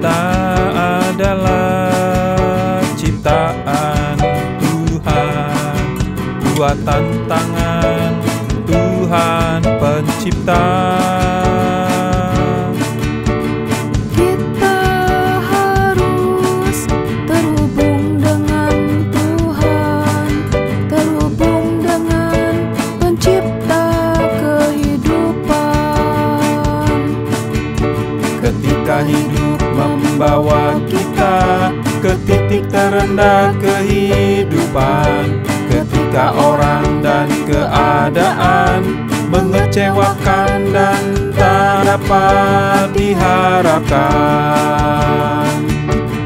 kita adalah ciptaan Tuhan, buatan tangan Tuhan Pencipta. Kita harus terhubung dengan Tuhan, terhubung dengan Pencipta. Ketika hidup membawa kita ke titik terendah kehidupan. Ketika orang dan keadaan mengecewakan dan tak dapat diharapkan.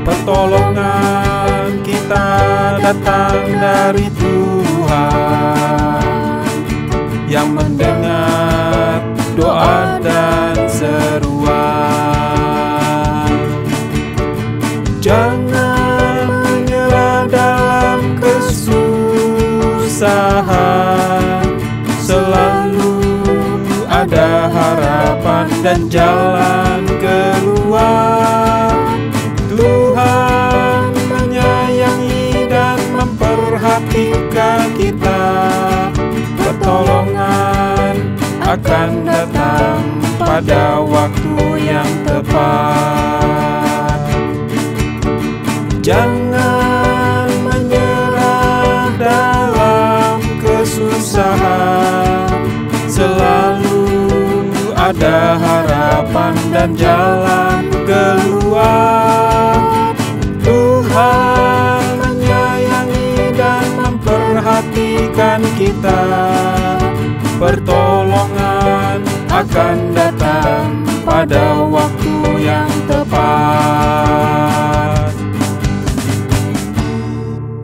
Pertolongan kita datang dari Tuhan Yang mendengar doa dan seruan kesusahan Selalu ada harapan dan jalan keluar. Tuhan menyayangi dan memperhatikan kita. Pertolongan akan datang pada waktu yang tepat. Jangan ada harapan dan jalan keluar. Tuhan menyayangi dan memperhatikan kita. Pertolongan akan datang pada waktu yang tepat